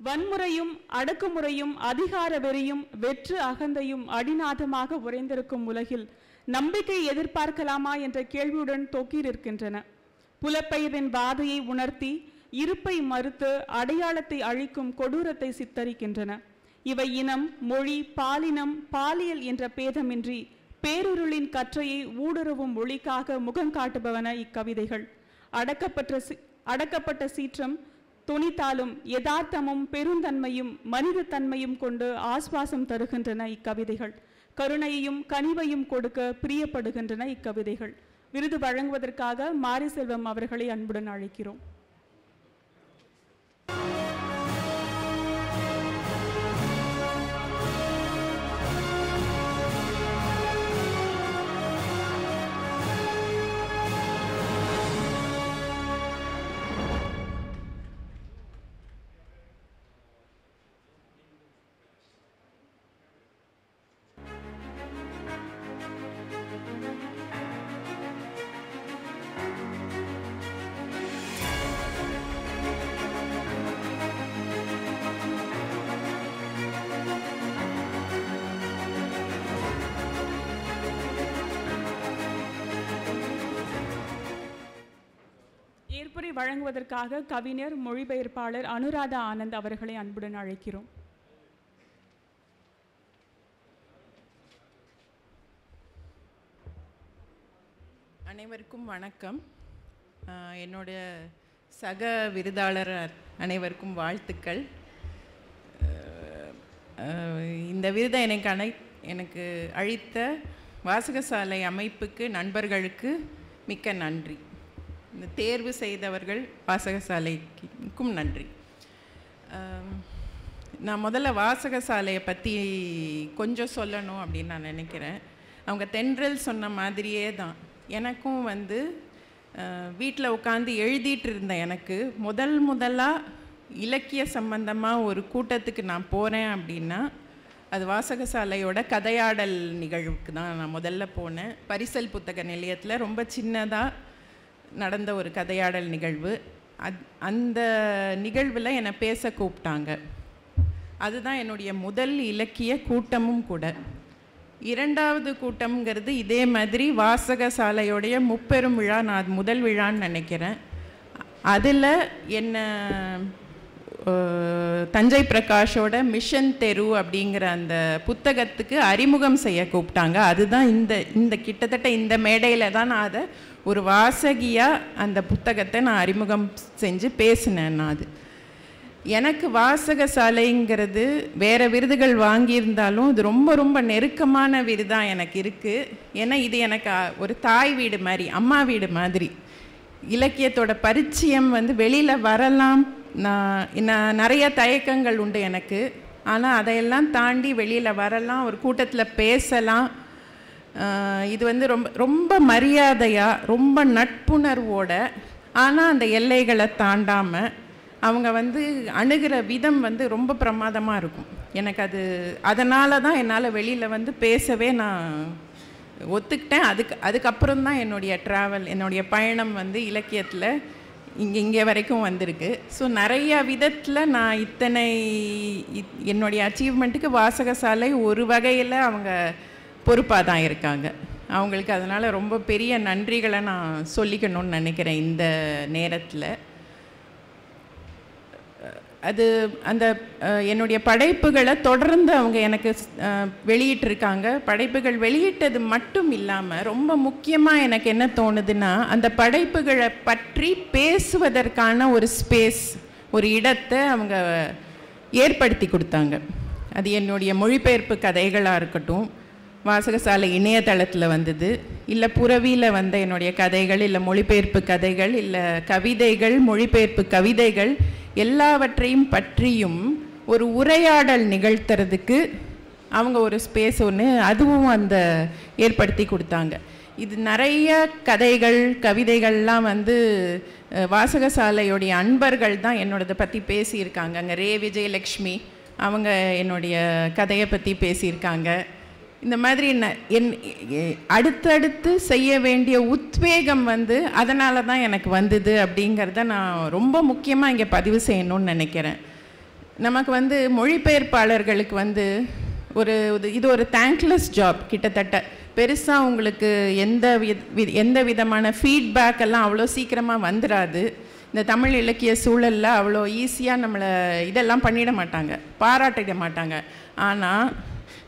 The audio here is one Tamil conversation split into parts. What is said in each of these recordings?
வன்முறையும் அடக்குமுறையும் அதிகார வெறியும் வெற்று அகந்தையும் அடிநாதமாக உறைந்திருக்கும் உலகில் நம்பிக்கை எதிர்பார்க்கலாமா என்ற கேள்வியுடன் தொக்கியிருக்கின்றன புலப்பெயரின் வாதையை உணர்த்தி இருப்பை மறுத்து அடையாளத்தை அழிக்கும் கொடூரத்தை சித்தரிக்கின்றன. இவை இனம் மொழி பாலினம் பாலியல் என்ற பேதமின்றி பேருருளின் கற்றையை ஊடுருவும் மொழிக்காக முகம் காட்டுபவன இக்கவிதைகள். அடக்கப்பட்ட அடக்கப்பட்ட சீற்றம் துணித்தாலும் யதார்த்தமும் பெருந்தன்மையும் மனித தன்மையும் கொண்டு ஆஸ்வாசம் தருகின்றன இக்கவிதைகள். கருணையையும் கனிவையும் கொடுக்க பிரியப்படுகின்றன இக்கவிதைகள். விருது வழங்குவதற்காக மாரி செல்வம் அவர்களை அன்புடன் அழைக்கிறோம். வழங்குவதற்காக கவிஞர் மொழிபெயர்ப்பாளர் அனுராதா ஆனந்த் அவர்களை அன்புடன் அழைக்கிறோம். அனைவருக்கும் வணக்கம். ஆஹ் என்னுடைய சக விருதாளர் அனைவருக்கும் வாழ்த்துக்கள். இந்த விருதை எனக்கு அனை எனக்கு அளித்த வாசகசாலை அமைப்புக்கு நண்பர்களுக்கு மிக்க நன்றி. தேர்வு செய்தவர்கள் வாசகசாலைக்கும் நன்றி. நான் முதல்ல வாசகசாலையை பற்றி கொஞ்சம் சொல்லணும் அப்படின்னு நான் நினைக்கிறேன். அவங்க தென்றல் சொன்ன மாதிரியே தான். எனக்கும் வந்து வீட்டில் உட்காந்து எழுதிட்டு இருந்தேன் எனக்கு முதல் முதலாக இலக்கிய சம்பந்தமாக ஒரு கூட்டத்துக்கு நான் போகிறேன் அப்படின்னா அது வாசகசாலையோட கதையாடல் நிகழ்வுக்கு தான் நான் முதல்ல போனேன். பரிசல் புத்தக நிலையத்தில் ரொம்ப சின்னதாக நடந்த ஒரு கதையாடல் நிகழ்வு. அத் அந்த நிகழ்வில் என்னை பேச கூப்பிட்டாங்க. அதுதான் என்னுடைய முதல் இலக்கிய கூட்டமும் கூட. இரண்டாவது கூட்டம்ங்கிறது இதே மாதிரி வாசகசாலையோடைய முப்பெரும் விழா நான் முதல் விழான்னு நினைக்கிறேன். அதில் என்ன தஞ்சை பிரகாஷோட மிஷன் தெரு அப்படிங்கிற அந்த புத்தகத்துக்கு அறிமுகம் செய்ய கூப்பிட்டாங்க. அதுதான் இந்த இந்த கிட்டத்தட்ட இந்த மேடையில் தான் நான் அதை ஒரு வாசகியாக அந்த புத்தகத்தை நான் அறிமுகம் செஞ்சு பேசினேன் நான் அது. எனக்கு வாசக சாலைங்கிறது வேறு விருதுகள் வாங்கியிருந்தாலும் இது ரொம்ப ரொம்ப நெருக்கமான விருதாக எனக்கு இருக்குது ஏன்னா இது எனக்கு ஒரு தாய் வீடு மாதிரி அம்மா வீடு மாதிரி. இலக்கியத்தோட பரிச்சயம் வந்து வெளியில் வரலாம் நான் நான் நிறைய தயக்கங்கள் உண்டு எனக்கு. ஆனால் அதையெல்லாம் தாண்டி வெளியில் வரலாம் ஒரு கூட்டத்தில் பேசலாம். இது வந்து ரொம்ப ரொம்ப மரியாதையாக ரொம்ப நட்புணர்வோட ஆனால் அந்த எல்லைகளை தாண்டாமல் அவங்க வந்து அணுகிற விதம் வந்து ரொம்ப பிரமாதமாக இருக்கும். எனக்கு அது அதனால தான் என்னால் வெளியில் வந்து பேசவே நான் ஒத்துக்கிட்டேன். அதுக்கு அதுக்கப்புறம் தான் என்னுடைய ட்ராவல் என்னுடைய பயணம் வந்து இலக்கியத்தில் இங்கே இங்கே வரைக்கும் வந்திருக்கு. ஸோ நிறைய விதத்தில் நான் இத்தனை என்னுடைய அச்சீவ்மெண்ட்டுக்கு வாசகசாலை ஒரு வகையில் அவங்க பொறுப்பாக தான் இருக்காங்க. அவங்களுக்கு அதனால் ரொம்ப பெரிய நன்றிகளை நான் சொல்லிக்கணும்னு நினைக்கிறேன் இந்த நேரத்தில். அது அந்த என்னுடைய படைப்புகளை தொடர்ந்து அவங்க எனக்கு வெளியிட்டிருக்காங்க. படைப்புகள் வெளியிட்டது மட்டும் இல்லாமல் ரொம்ப முக்கியமாக எனக்கு என்ன தோணுதுன்னா அந்த படைப்புகளை பற்றி பேசுவதற்கான ஒரு ஸ்பேஸ் ஒரு இடத்தை அவங்க ஏற்படுத்தி கொடுத்தாங்க. அது என்னுடைய மொழிபெயர்ப்பு கதைகளாக இருக்கட்டும் வாசகசாலை இணையதளத்தில் வந்தது இல்லை புறவியில் வந்த என்னுடைய கதைகள் இல்லை மொழிபெயர்ப்பு கதைகள் இல்லை கவிதைகள் மொழிபெயர்ப்பு கவிதைகள் எல்லாவற்றையும் பற்றியும் ஒரு உரையாடல் நிகழ்த்துறதுக்கு அவங்க ஒரு ஸ்பேஸ் ஒன்று அதுவும் அந்த ஏற்படுத்தி கொடுத்தாங்க. இது நிறைய கதைகள் கவிதைகள்லாம் வந்து வாசகசாலையுடைய அன்பர்கள் தான் என்னோடதை பற்றி பேசியிருக்காங்க. அங்கே ரே விஜயலக்ஷ்மி அவங்க என்னுடைய கதையை பற்றி பேசியிருக்காங்க. இந்த மாதிரி என் அடுத்தடுத்து செய்ய வேண்டிய உத்வேகம் வந்து அதனால தான் எனக்கு வந்தது அப்படிங்கிறத நான் ரொம்ப முக்கியமாக இங்கே பதிவு செய்யணும்னு நினைக்கிறேன். நமக்கு வந்து மொழிபெயர்ப்பாளர்களுக்கு வந்து ஒரு இது- இது ஒரு தேங்க்லெஸ் ஜாப் கிட்டத்தட்ட. பெருசாக உங்களுக்கு எந்த வித வி- எந்த விதமான ஃபீட்பேக் எல்லாம் அவ்வளோ சீக்கிரமாக வந்துடாது இந்த தமிழ் இலக்கிய சூழலில் அவ்வளோ ஈஸியாக நம்மளை இதெல்லாம் பண்ணிட மாட்டாங்க பாராட்டிட மாட்டாங்க. ஆனால்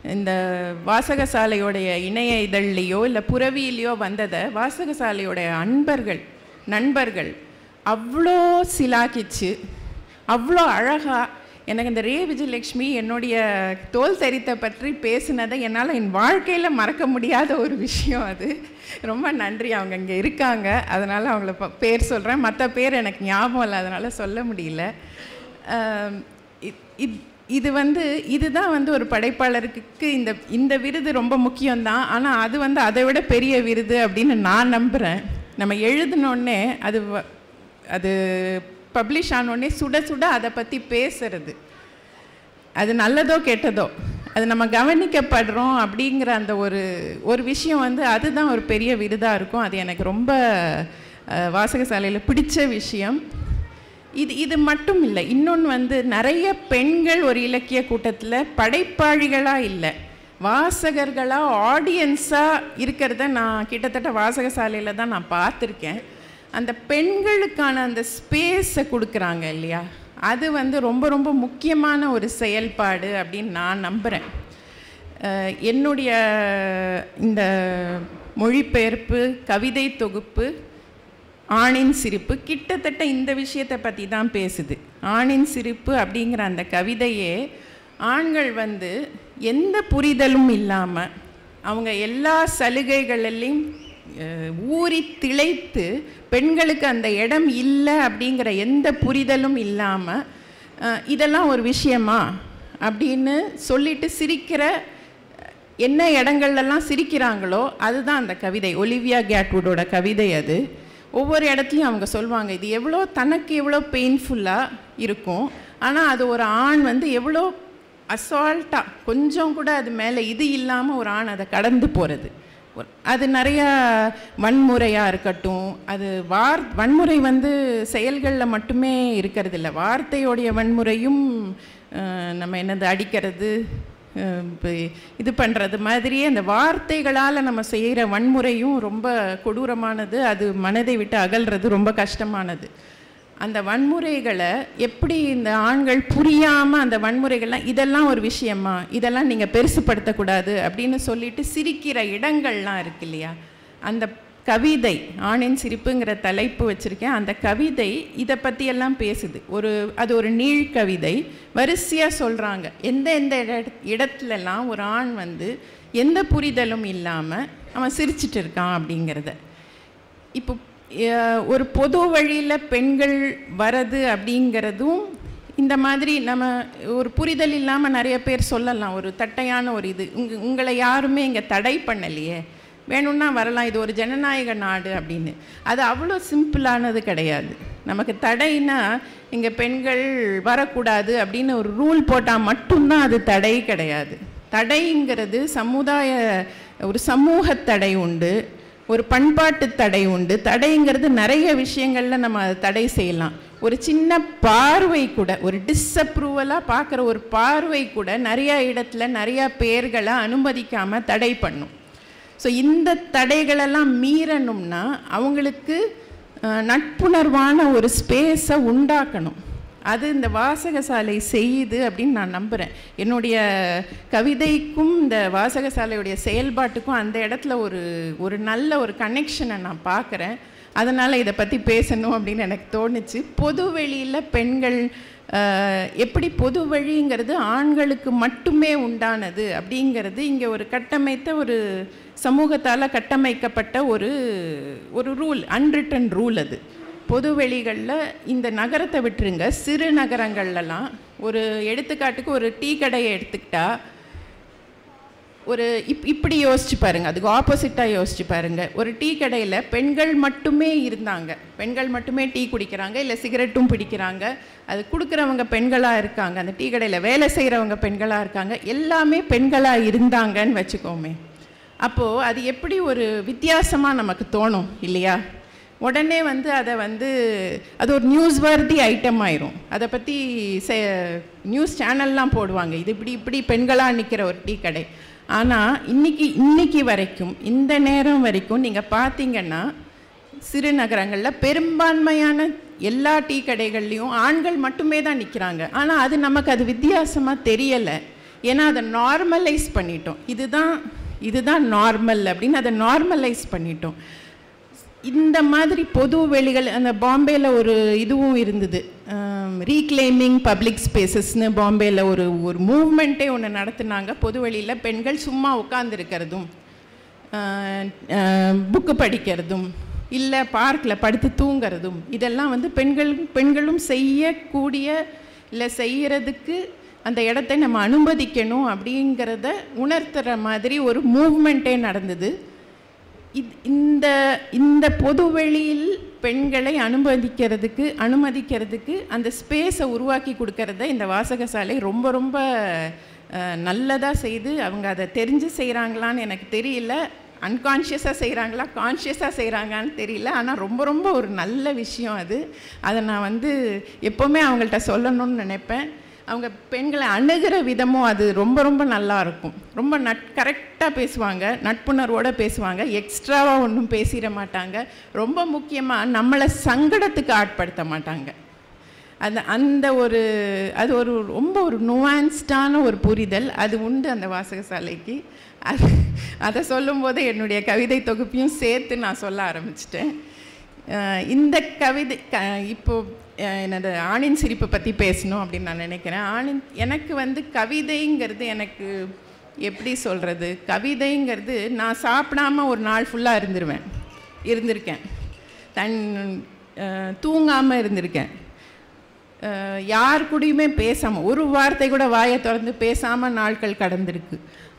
இந்த வாசகசாலையோடைய இணைய இதழ்லையோ இல்லை புறவியிலையோ வந்ததை வாசகசாலையோடைய அன்பர்கள் நண்பர்கள் அவ்வளோ சிலாக்கிச்சு அவ்வளோ அழகாக எனக்கு இந்த ரே விஜயலட்சுமி என்னுடைய தோல் தரித்தை பற்றி பேசினதை என்னால் என் வாழ்க்கையில் மறக்க முடியாத ஒரு விஷயம் அது. ரொம்ப நன்றி. அவங்க இங்கே இருக்காங்க. அதனால் அவங்கள ப- பேர் சொல்கிறேன் மற்ற பேர் எனக்கு ஞாபகம் இல்லை. அதனால் சொல்ல முடியல. இ- இத்- இது வந்து இதுதான் வந்து ஒரு படைப்பாளருக்கு இந்த இந்த விருது ரொம்ப முக்கியம்தான். ஆனால் அது வந்து அதை விட பெரிய விருது அப்படின்னு நான் நம்புகிறேன் நம்ம எழுதினோடனே அது வ- அது பப்ளிஷ் ஆனோடனே சுட சுட அதை பற்றி பேசுறது. அது நல்லதோ கெட்டதோ? அது நம்ம கவனிக்கப்படுறோம் அப்படிங்கிற அந்த ஒரு ஒரு விஷயம் வந்து அதுதான் ஒரு பெரிய விருதாக இருக்கும். அது எனக்கு ரொம்ப வாசகசாலையில் பிடிச்ச விஷயம். இது இது மட்டும் இல்லை. இன்னொன்று வந்து நிறைய பெண்கள் ஒரு இலக்கிய கூட்டத்தில் படைப்பாளிகளாக இல்லை. வாசகர்களாக ஆடியன்ஸாக இருக்கிறத நான் கிட்டத்தட்ட வாசகசாலையில் தான் நான் பார்த்துருக்கேன். அந்த பெண்களுக்கான அந்த ஸ்பேஸை கொடுக்குறாங்க இல்லையா? அது வந்து ரொம்ப ரொம்ப முக்கியமான ஒரு செயல்பாடு அப்படின்னு நான் நம்புகிறேன் என்னுடைய இந்த மொழிபெயர்ப்பு கவிதை தொகுப்பு ஆணின் சிரிப்பு கிட்டத்தட்ட இந்த விஷயத்தை பற்றி தான் பேசுது. ஆணின் சிரிப்பு அப்படிங்கிற அந்த கவிதையே ஆண்கள் வந்து எந்த புரிதலும் இல்லாமல் அவங்க எல்லா சலுகைகளிலையும் ஊறி திளைத்து பெண்களுக்கு அந்த இடம் இல்லை அப்படிங்கிற எந்த புரிதலும் இல்லாமல் இதெல்லாம் ஒரு விஷயமா அப்படின்னு சொல்லிட்டு சிரிக்கிற என்ன இடங்கள்லாம் சிரிக்கிறாங்களோ அதுதான் அந்த கவிதை. ஒலிவியா கேட்வுடோட கவிதை அது. ஒவ்வொரு இடத்துலையும் அவங்க சொல்லுவாங்க இது எவ்வளோ தனக்கு எவ்வளோ பெயின்ஃபுல்லாக இருக்கும். ஆனால் அது ஒரு ஆண் வந்து எவ்வளோ அசால்ட்டாக கொஞ்சம் கூட அது மேலே இது இல்லாமல் ஒரு ஆண் அதை கடந்து போகிறது அது நிறையா வன்முறையாக இருக்கட்டும் அது வார் வன்முறை வந்து செயல்களில் மட்டுமே இருக்கிறது இல்லை வார்த்தையோடைய வன்முறையும் நம்ம என்னது அடிக்கிறது இது பண்ணுறது மாதிரியே அந்த வார்த்தைகளால் நம்ம செய்கிற வன்முறையும் ரொம்ப கொடூரமானது. அது மனதை விட்டு அகல்றது ரொம்ப கஷ்டமானது. அந்த வன்முறைகளை எப்படி இந்த ஆண்கள் புரியாமல் அந்த வன்முறைகள்லாம் இதெல்லாம் ஒரு விஷயமா? இதெல்லாம் நீங்கள் பெருசுப்படுத்தக்கூடாது அப்படின்னு சொல்லிட்டு சிரிக்கிற இடங்கள்லாம் இருக்கு இல்லையா? அந்த கவிதை ஆணின் சிரிப்புங்கிற தலைப்பு வச்சுருக்கேன். அந்த கவிதை இதை பற்றியெல்லாம் பேசுது. ஒரு அது ஒரு நீள் கவிதை. வரிசையாக சொல்கிறாங்க எந்த எந்த இட இடத்துலலாம் ஒரு ஆண் வந்து எந்த புரிதலும் இல்லாமல் அவன் சிரிச்சிட்டு இருக்கான் அப்படிங்கிறத. இப்போ ஒரு பொது வழியில் பெண்கள் வரது அப்படிங்கிறதும் இந்த மாதிரி நம்ம ஒரு புரிதல் இல்லாமல் நிறைய பேர் சொல்லலாம். ஒரு தட்டையான ஒரு இது. உங்க உங்களை யாருமே இங்கே தடை பண்ணலையே. வேணும்னா வரலாம் இது ஒரு ஜனநாயக நாடு அப்படின்னு. அது அவ்வளோ சிம்பிளானது கிடையாது. நமக்கு தடைனா இங்கே பெண்கள் வரக்கூடாது அப்படின்னு ஒரு ரூல் போட்டால் மட்டும்தான் அது தடை கிடையாது. தடைங்கிறது சமுதாய ஒரு சமூக தடை உண்டு ஒரு பண்பாட்டு தடை உண்டு. தடைங்கிறது நிறைய விஷயங்களில் நம்ம அதை தடை செய்யலாம். ஒரு சின்ன பார்வை கூட ஒரு டிஸ்அப்ரூவலாக பார்க்குற ஒரு பார்வை கூட நிறையா இடத்துல நிறையா பேர்களை அனுமதிக்காமல் தடை பண்ணும். ஸோ இந்த தடைகளெல்லாம் மீறணும்னா அவங்களுக்கு நட்புணர்வான ஒரு ஸ்பேஸை உண்டாக்கணும். அது இந்த வாசகசாலை செய்யுது அப்படின்னு நான் நம்புகிறேன் என்னுடைய கவிதைக்கும் இந்த வாசகசாலையுடைய செயல்பாட்டுக்கும் அந்த இடத்துல ஒரு ஒரு நல்ல ஒரு கனெக்ஷனை நான் பார்க்குறேன். அதனால் இதை பற்றி பேசணும் அப்படின்னு எனக்கு தோணுச்சு. பொது வெளியில் பெண்கள் எப்படி பொது வழிங்கிறது ஆண்களுக்கு மட்டுமே உண்டானது அப்படிங்கிறது இங்கே ஒரு கட்டமைத்த ஒரு சமூகத்தால் கட்டமைக்கப்பட்ட ஒரு ஒரு ரூல் அன்ரிட்டன் ரூல் அது. பொது வெளிகளில் இந்த நகரத்தை விட்டுருங்க. சிறு நகரங்கள்லலாம் ஒரு எடுத்துக்காட்டுக்கு ஒரு டீ கடையை எடுத்துக்கிட்டால் ஒரு இப் இப்படி யோசிச்சு பாருங்க. அதுக்கு ஆப்போசிட்டாக யோசிச்சு பாருங்க. ஒரு டீ கடையில் பெண்கள் மட்டுமே இருந்தாங்க. பெண்கள் மட்டுமே டீ குடிக்கிறாங்க இல்லை சிகரெட்டும் பிடிக்கிறாங்க. அது கொடுக்குறவங்க பெண்களாக இருக்காங்க. அந்த டீ கடையில் வேலை செய்கிறவங்க பெண்களாக இருக்காங்க. எல்லாமே பெண்களாக இருந்தாங்கன்னு வச்சுக்கோமே. அப்போது அது எப்படி ஒரு வித்தியாசமாக நமக்கு தோணும் இல்லையா? உடனே வந்து அதை வந்து அது ஒரு நியூஸ் வர்தி ஐட்டம் ஆயிரும். அதை பற்றி நியூஸ் சேனல்லாம் போடுவாங்க. இது இப்படி இப்படி பெண்களாக நிற்கிற ஒரு டீ கடை. ஆனால் இன்னைக்கு இன்னைக்கு வரைக்கும் இந்த நேரம் வரைக்கும் நீங்கள் பார்த்தீங்கன்னா சிறு நகரங்களில் பெரும்பான்மையான எல்லா டீ கடைகள்லேயும் ஆண்கள் மட்டுமே தான் நிற்கிறாங்க ஆனால் அது நமக்கு அது வித்தியாசமாக தெரியலை. ஏன்னா அதை நார்மலைஸ் பண்ணிட்டோம். இதுதான் இதுதான் நார்மல் அப்படின்னு அதை நார்மலைஸ் பண்ணிட்டோம். இந்த மாதிரி பொது வெளிகள் அந்த பாம்பேயில் ஒரு இதுவும் இருந்தது. ரீக்ளைமிங் பப்ளிக் ஸ்பேசஸ்னு பாம்பேயில் ஒரு ஒரு மூவ்மெண்ட்டே ஒன்று நடத்துனாங்க. பொது வழியில் பெண்கள் சும்மா உட்காந்துருக்கிறதும் புக்கு படிக்கிறதும் இல்லை பார்க்கில் படுத்து தூங்கிறதும் இதெல்லாம் வந்து பெண்கள் பெண்களும் செய்யக்கூடிய இல்லை செய்கிறதுக்கு அந்த இடத்தை நம்ம அனுமதிக்கணும் அப்படிங்கிறத உணர்த்துற மாதிரி ஒரு மூவ்மெண்ட்டே நடந்தது. இது இந்த இந்த பொதுவெளியில் பெண்களை அனுமதிக்கிறதுக்கு அனுமதிக்கிறதுக்கு அந்த ஸ்பேஸை உருவாக்கி கொடுக்கறத இந்த வாசகசாலை ரொம்ப ரொம்ப நல்லதாக செய்து அவங்க அதை தெரிஞ்சு செய்கிறாங்களான்னு எனக்கு தெரியல. அன்கான்ஷியஸாக செய்கிறாங்களா கான்ஷியஸாக செய்கிறாங்கன்னு தெரியல. ஆனால் ரொம்ப ரொம்ப ஒரு நல்ல விஷயம் அது. அதை நான் வந்து எப்போவுமே அவங்கள்ட்ட சொல்லணும்னு நினைப்பேன். அவங்க பெண்களை அணுகிற விதமும் அது ரொம்ப ரொம்ப நல்லா இருக்கும். ரொம்ப நட் கரெக்டாக பேசுவாங்க நட்புணர்வோடு பேசுவாங்க எக்ஸ்ட்ராவாக ஒன்றும் பேசிட மாட்டாங்க. ரொம்ப முக்கியமாக நம்மளை சங்கடத்துக்கு ஆட்படுத்த மாட்டாங்க. அந்த அந்த ஒரு அது ஒரு ரொம்ப ஒரு நுவான்ஸ்டான ஒரு புரிதல். அது உண்டு அந்த வாசகசாலைக்கு. அது அதை சொல்லும்போது என்னுடைய கவிதை தொகுப்பையும் சேர்த்து நான் சொல்ல ஆரம்பிச்சிட்டேன். இந்த கவிதை க இப்போது எனது ஆணின் சிரிப்பை பற்றி பேசணும் அப்படின்னு நான் நினைக்கிறேன். ஆணின் எனக்கு வந்து கவிதைங்கிறது எனக்கு எப்படி சொல்கிறது கவிதைங்கிறது நான் சாப்பிடாம ஒரு நாள் ஃபுல்லாக இருந்துருவேன். இருந்திருக்கேன். தன் தூங்காமல் இருந்திருக்கேன். யார் கூடயுமே பேசாமல் ஒரு வார்த்தை கூட வாயை திறந்து பேசாமல் நாட்கள் கடந்திருக்கு.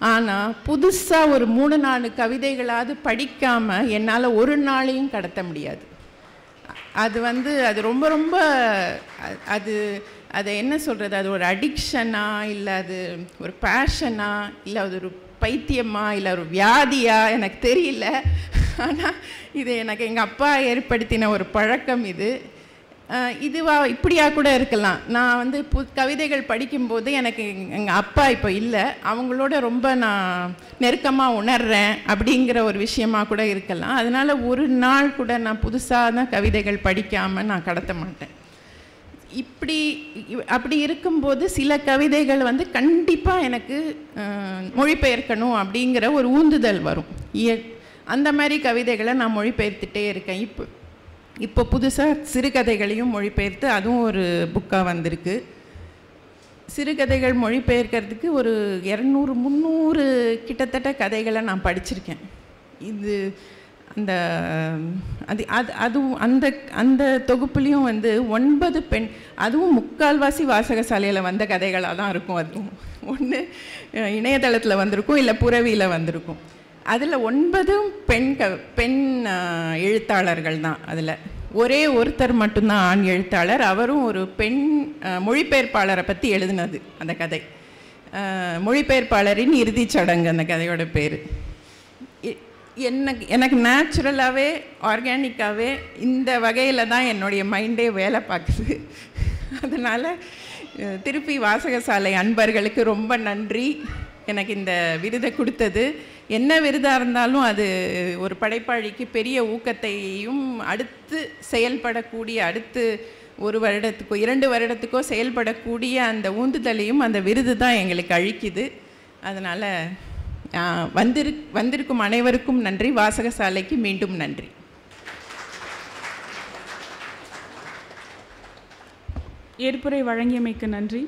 ஆனால் புதுசாக ஒரு மூணு நாலு கவிதைகளாவது படிக்காமல் என்னால் ஒரு நாளையும் கடத்த முடியாது. அது வந்து அது ரொம்ப ரொம்ப அது அதை என்ன சொல்கிறது அது ஒரு அடிக்ஷனா இல்லை அது ஒரு பேஷனா இல்லை அது ஒரு பைத்தியமா இல்லை ஒரு வியாதியா? எனக்கு தெரியல. ஆனால் இது எனக்கு எங்கள் அப்பா ஏற்படுத்தின ஒரு பழக்கம் இது. இதுவாக இப்படியாக கூட இருக்கலாம். நான் வந்து பு கவிதைகள் படிக்கும்போது எனக்கு எங்கள் அப்பா இப்போ இல்லை. அவங்களோட ரொம்ப நான் நெருக்கமாக உணர்கிறேன் அப்படிங்கிற ஒரு விஷயமாக கூட இருக்கலாம். அதனால் ஒரு நாள் கூட நான் புதுசாக தான் கவிதைகள் படிக்காமல் நான் கடத்த மாட்டேன். இப்படி அப்படி இருக்கும்போது சில கவிதைகள் வந்து கண்டிப்பாக எனக்கு மொழிபெயர்க்கணும் அப்படிங்கிற ஒரு ஊந்துதல் வரும். அந்த மாதிரி கவிதைகளை நான் மொழிபெயர்த்துட்டே இருக்கேன். இப்போ இப்போ புதுசாக சிறுகதைகளையும் மொழிபெயர்த்து அதுவும் ஒரு புக்காக வந்திருக்கு. சிறுகதைகள் மொழிபெயர்க்கிறதுக்கு ஒரு இரநூறு முந்நூறு கிட்டத்தட்ட கதைகளை நான் படிச்சிருக்கேன். இது அந்த அது அது அதுவும் அந்த அந்த தொகுப்புலேயும் வந்து ஒன்பது பெண் அதுவும் முக்கால்வாசி வாசகசாலையில் வந்த கதைகளாக தான் இருக்கும். அதுவும் ஒன்று இணையதளத்தில் வந்திருக்கும் இல்லை புறவியில் வந்திருக்கும். அதில் ஒன்பதும் பெண் க பெண் எழுத்தாளர்கள் தான் அதில். ஒரே ஒருத்தர் மட்டும்தான் ஆண் எழுத்தாளர். அவரும் ஒரு பெண் மொழிபெயர்ப்பாளரை பற்றி எழுதினது அந்த கதை. மொழிபெயர்ப்பாளரின் இறுதிச் சடங்கு அந்த கதையோட பேர். எனக்கு எனக்கு நேச்சுரலாகவே ஆர்கானிக்காகவே இந்த வகையில் தான் என்னுடைய மைண்டே வேலை பார்க்குது. அதனால் திருப்பி வாசகசாலை அன்பர்களுக்கு ரொம்ப நன்றி. எனக்கு இந்த விருதை கொடுத்தது. என்ன விருதாக இருந்தாலும் அது ஒரு படைப்பாளிக்கு பெரிய ஊக்கத்தையும் அடுத்து செயல்படக்கூடிய அடுத்து ஒரு வருடத்துக்கோ இரண்டு வருடத்துக்கோ செயல்படக்கூடிய அந்த ஊந்துதலையும் அந்த விருது தான் எங்களுக்கு அழிக்குது அதனால் வந்திரு வந்திருக்கும் அனைவருக்கும் நன்றி. வாசகசாலைக்கு மீண்டும் நன்றி. ஏற்புரை வழங்கியமைக்கு நன்றி.